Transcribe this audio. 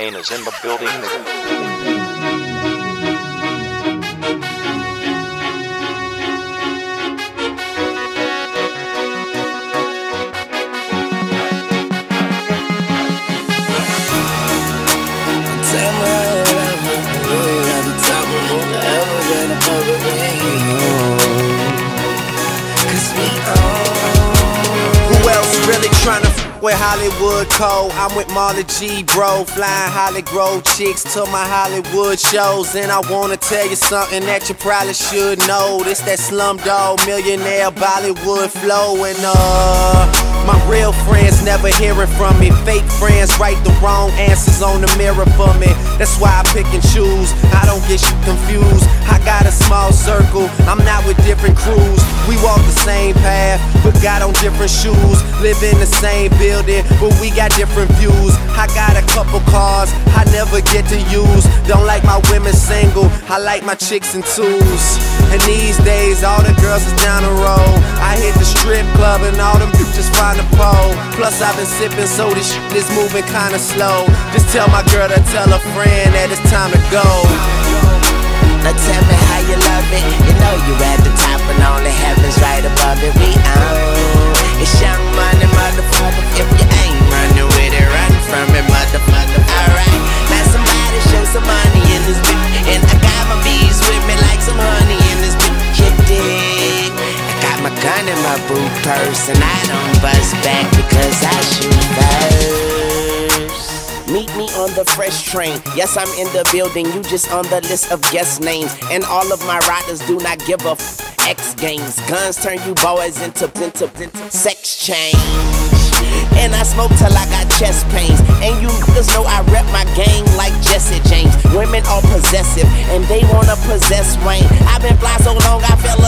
Is in the building. With Hollywood Cole? I'm with Marley G, bro. Flying Holly Grove chicks to my Hollywood shows. And I wanna tell you something that you probably should know. This that slumdog millionaire Bollywood flow. And uh, my real friends never hearing from me. Fake friends write the wrong answers on the mirror for me. That's why I pick and choose. I don't get you confused. I got a small circle. I'm not with different crews. Different shoes. Live in the same building, but we got different views. I got a couple cars I never get to use. Don't like my women single, I like my chicks in twos. And these days, all the girls is down the road. I hit the strip club and all them bitches find a pole. Plus, I've been sipping, so this shit is moving kinda slow. Just tell my girl to tell a friend that it's time to go. My purse I don't bust back because I shoot first. Meet me on the fresh train. Yes, I'm in the building. You just on the list of guest names. And all of my riders do not give a f- X games. Guns turn you boys into, into, into sex change. And I smoke till I got chest pains. And you niggas know I rep my game like Jesse James. Women are possessive and they wanna possess Wayne. I've been fly so long I fell asleep.